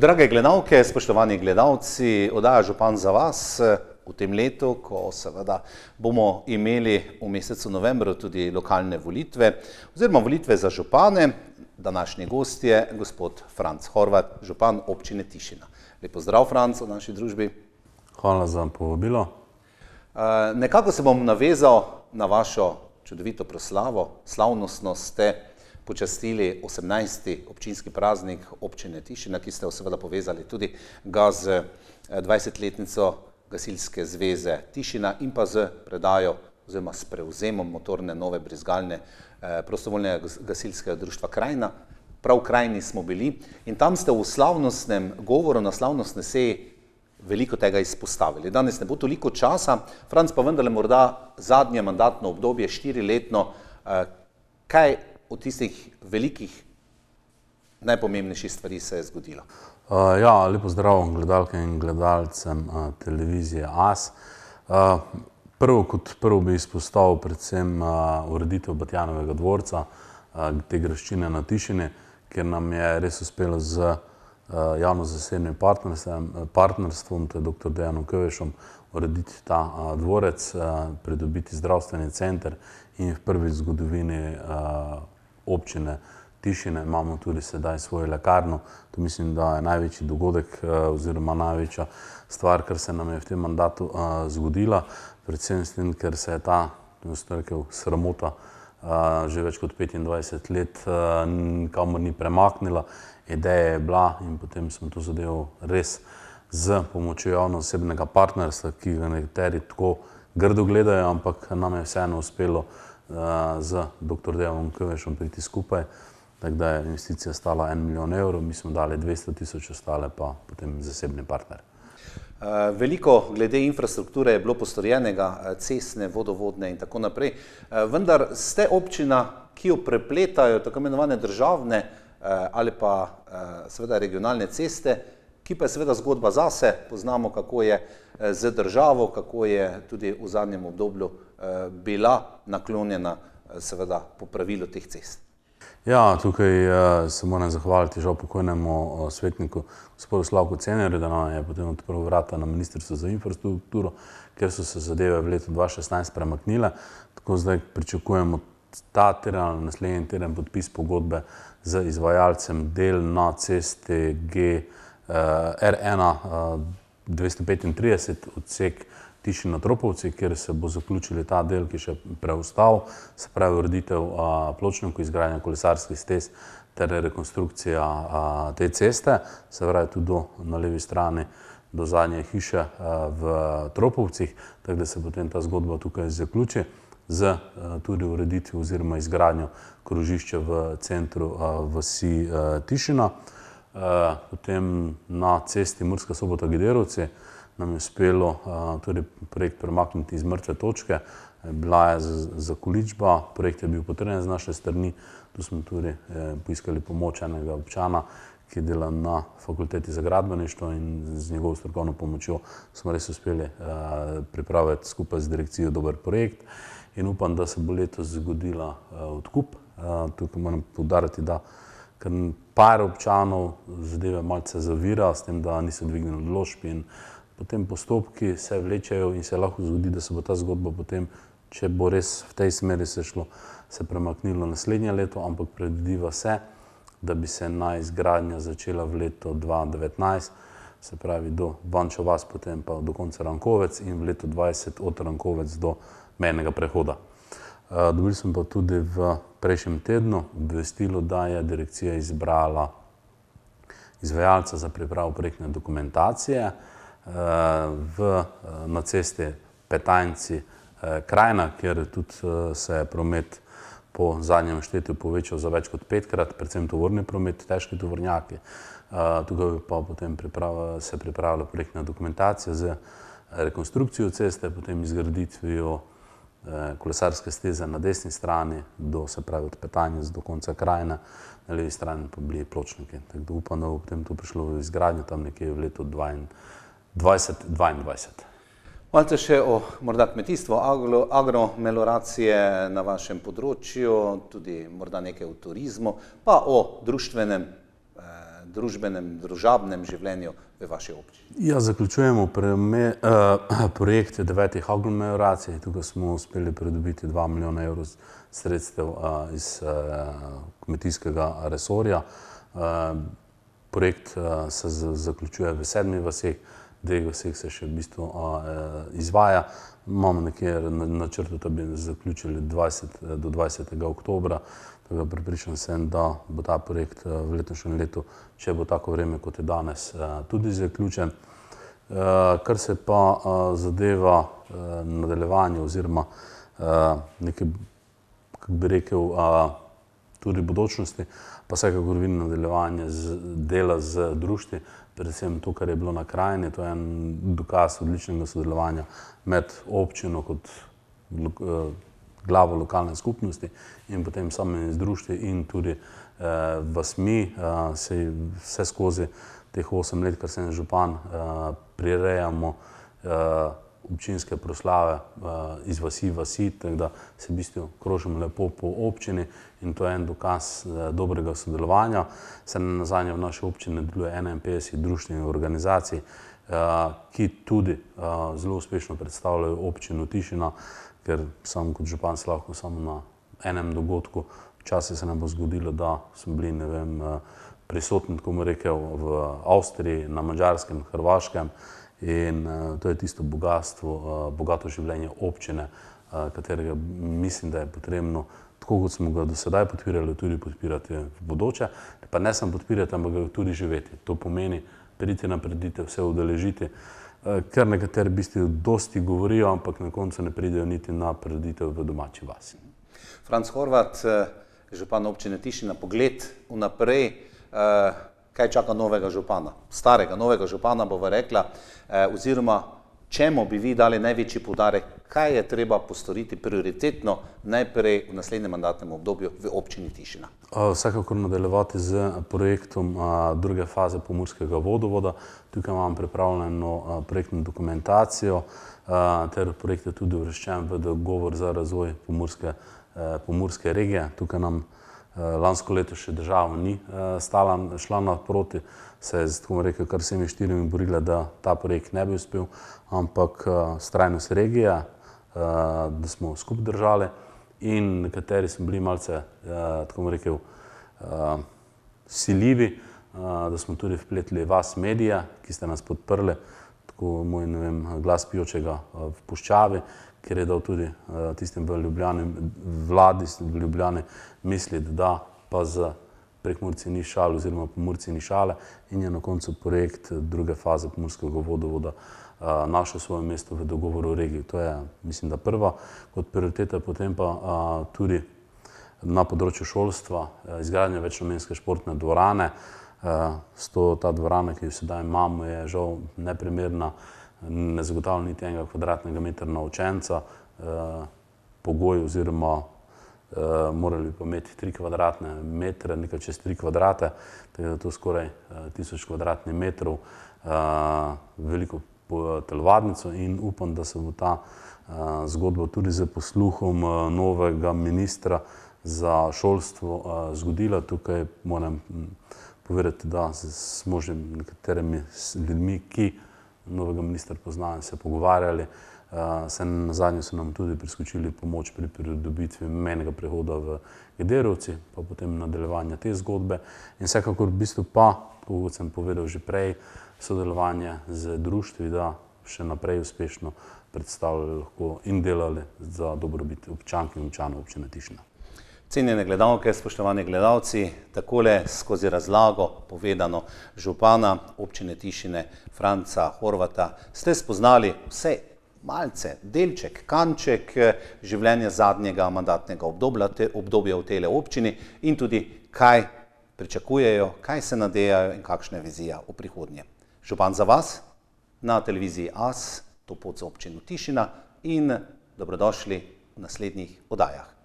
Drage gledalke, spoštovani gledalci, oddaja Župan za vas v tem letu, ko seveda bomo imeli v mesecu novembru tudi lokalne volitve oziroma volitve za župane. Današnji gost je gospod Franc Horvat, župan občine Tišina. Lepo zdrav, Franc, v naši družbi. Hvala za povabilo. Uh, nekako se bom navezal na vašo čudovito proslavo. Slavnostno ste počastili 18. občinski praznik občine Tišina, ki ste jo seveda povezali tudi ga z 20-letnico gasilske zveze Tišina in pa z predajo oziroma s prevzemom motorne nove brizgalne eh, prostovoljnega gasilskega društva Krajina. Prav v Krajini smo bili in tam ste v slavnostnem govoru na slavnostne seji veliko tega izpostavili. Danes ne bo toliko časa, Franc pa vendarle morda zadnje mandatno obdobje, štiriletno, eh, kaj od tistih velikih najpomembnejših stvari se je zgodilo? Uh, ja, lepo zdrav gledalkam in gledalcem uh, televizije AS. Uh, prvo kot prvo bi izpostavil predvsem uh, ureditev Batjanovega dvorca, uh, te graščine na Tišini, ker nam je res uspelo z uh, javno-zasebnim partnerstvom, partnerstvom, to je dr. Dejanom Kövešom, urediti ta uh, dvorec, uh, pridobiti zdravstveni center in v prvi zgodovini uh, občine Tišine, imamo tudi sedaj svojo lekarno. To mislim, da je največji dogodek eh, oziroma največja stvar, kar se nam je v tem mandatu uh, zgodila, predvsem s tem, ker se je ta, rekel, sramota uh, že več kot 25 let kamor ni premaknila. Ideja je bila in potem smo to zadevo res z pomočjo javno-osebnega partnerstva, ki ga nekateri tako grdo gledajo, ampak nam je vseeno uspelo uh, z dr. Devom Kvešom priti skupaj tako da je investicija stala en milijon evrov, mi smo dali 200 tisoč, ostale pa potem zasebni partner. Eh, veliko glede infrastrukture je bilo postorjenega, eh, cestne, vodovodne in tako naprej, eh, vendar ste občina, ki jo prepletajo tako imenovane državne ali pa seveda regionalne ceste, ki pa je seveda zgodba zase, poznamo kako je z državo, kako je tudi v zadnjem obdobju bila naklonjena seveda popravilu teh cest. Ja, tukaj uh, se moram zahvaliti žal pokojnemu uh, svetniku gospodu Slavku Cenerju, da nam je potem odprl vrata na Ministrstvo za infrastrukturo, ker so se zadeve v letu 2016 premaknile. Tako zdaj pričakujemo ta teden, naslednji teden podpis pogodbe z izvajalcem del na cesti G, uh, R1 uh, 235 odsek Tiši na Tropovci, kjer se bo zaključil ta del, ki še preostal, se pravi ureditev pločnikov, izgradnja kolesarskih stez ter rekonstrukcija a, te ceste, se pravi tudi do, na levi strani do zadnje hiše a, v Tropovcih, tako da se potem ta zgodba tukaj zaključi z tudi ureditvijo oziroma izgradnjo krožišča v centru a, Tišina. Potem na cesti Murska sobota Giderovci, nam je uspelo torej projekt premakniti iz mrtve točke. Bila je zakoličba, projekt je bil potreben z naše strani, tu smo tudi eh, poiskali pomoč enega občana, ki dela na fakulteti za gradbeništvo in z njegovo strokovno pomočjo smo res uspeli eh, pripraviti skupaj z direkcijo dober projekt in upam, da se bo letos zgodila eh, odkup. Tukaj moram povdariti, da ker par občanov zadeve malce zavira, s tem, da niso dvignili odložb in potem postopki se vlečejo in se lahko zgodi, da se bo ta zgodba potem, če bo res v tej smeri se šlo, se premaknilo naslednje leto, ampak predvidiva se, da bi se naj izgradnja začela v letu 2019, se pravi do Vančo vas, potem pa do konca Rankovec in v letu 2020 od Rankovec do menega prehoda. Eh, dobili smo pa tudi v prejšnjem tednu obvestilo, da je direkcija izbrala izvajalca za pripravo projektne dokumentacije, v, na cesti Petajnci eh, kjer tudi eh, se je promet po zadnjem štetju povečal za več kot petkrat, predvsem tovorni promet, težki tovornjaki. Eh, tukaj pa potem priprava, se pripravlja projektna dokumentacija z rekonstrukcijo ceste, potem izgraditvijo kolesarske steze na desni strani, do, se pravi od Petanja do konca krajina, na levi strani pa bili pločniki. Tako da upam, da bo potem to prišlo v izgradnjo tam nekje v letu 2022. 2022. Malce še o morda kmetijstvu, agromeloracije na vašem področju, tudi morda nekaj o turizmu, pa o društvenem eh, družbenem, družabnem življenju v vaši občini? Ja, zaključujemo preme, uh, projekt devetih aglomeracij. Tukaj smo uspeli pridobiti 2 milijona evrov sredstev uh, iz uh, kmetijskega resorja. Uh, projekt uh, se zaključuje v sedmih vaseh, dveh vaseh se še v bistvu uh, izvaja. Imamo nekje načrto, da bi zaključili 20, do 20. oktobra. Pripričan sem, da bo ta projekt v letošnjem letu, če bo tako vreme kot je danes, tudi zaključen. Kar se pa zadeva nadaljevanje oziroma nekaj kako bi rekel, tudi bodočnosti, pa vsekakor vidim nadaljevanje z, dela z društvi, predvsem to, kar je bilo na krajini, to je en dokaz odličnega sodelovanja med občino kot glavo lokalne skupnosti in potem samimi društvi in tudi eh, vasmi, eh, se vse skozi teh osem let, kar sem župan, eh, prirejamo eh, občinske proslave uh, iz vasi v vasi, tako da se v bistvu krožimo lepo po občini in to je en dokaz uh, dobrega sodelovanja. Se na zadnje v naši občini deluje 51 društvenih organizacij, uh, ki tudi zelo uspešno predstavljajo občino Tišina, ker sem kot župan lahko samo na enem dogodku. Včasih se nam bo zgodilo, da smo bili vem, prisotni, tako bomo rekel, v Avstriji, na Mačarskem, Hrvaškem. In uh, to je tisto bogatstvo, uh, bogato življenje občine, uh, katerega mislim, da je potrebno, tako kot smo ga do sedaj podpirali, tudi podpirati v bodoče. Pa ne samo podpirati, ampak ga tudi živeti. To pomeni priti na predite, vse udeležiti. Uh, ker nekateri v bistvu dosti govorijo, ampak na koncu ne pridejo niti na preditev v domači vasi. Franz Horvat, župan občine Tišina, pogled vnaprej. Uh, kaj čaka novega župana, starega novega župana, bova rekla, eh, oziroma čemu bi vi dali največji podarek, kaj je treba postoriti prioritetno najprej v naslednjem mandatnem obdobju v občini Tišina. Vsekakor nadaljevati z projektom druge faze pomorskega vodovoda. Tukaj imam pripravljeno projektno dokumentacijo, ter projekt je tudi uvrščen v dogovor za razvoj pomorske, pomorske regije. Tukaj nam Eh, lansko leto še država ni eh, stala, šla naproti, se je tako rekel, kar se mi štirimi borila, da ta projekt ne bi uspel, ampak eh, strajnost regije, da smo skupaj držali in nekateri smo bili malce, tako rekel, siljivi, da smo tudi vpletli vas medije, ki ste nas podprli, tako moj vem, glas pijočega v puščavi, ker je dal tudi uh, tistim v Ljubljani, vladi v Ljubljani, misliti, da pa za prekmurci ni šal oziroma pomorci ni šale in je na koncu projekt druge faze pomorskega vodovoda uh, našel svoje mesto v dogovoru o regiji. To je, mislim, da prva kot prioriteta, potem pa uh, tudi na področju šolstva, uh, izgradnja večnamenske športne dvorane. Uh, sto ta dvorana, ki jo sedaj imamo, je žal neprimerna ne zagotavlja niti enega kvadratnega metra na učenca, eh, pogoj oziroma eh, morali pa imeti tri kvadratne metre, nekaj čez tri kvadrate, tako da je to skoraj eh, tisoč kvadratnih metrov, veliko telovadnico in upam, da se bo ta zgodba tudi z posluhom novega ministra za šolstvo zgodila. Tukaj moram hm, povedati, da smo že nekaterimi ljudmi, ki novega ministra poznali, se pogovarjali. Uh, se na zadnje so nam tudi priskočili pomoč pri pridobitvi menjega prehoda v Gederovci, pa potem nadaljevanje te zgodbe. In vsekakor v bistvu pa, kot sem povedal že prej, sodelovanje z društvi, da še naprej uspešno predstavljali in delali za dobrobit občank in občanov občine Tišina. Cenjene gledalke, spoštovani gledalci, takole skozi razlago povedano župana občine Tišine Franca Horvata ste spoznali vse malce, delček, kanček eh, življenja zadnjega mandatnega obdobja, te, obdobja v tele občini in tudi kaj pričakujejo, kaj se nadejajo in kakšna je vizija v prihodnje. Župan za vas na televiziji AS, to pot za občino Tišina in dobrodošli v naslednjih odajah.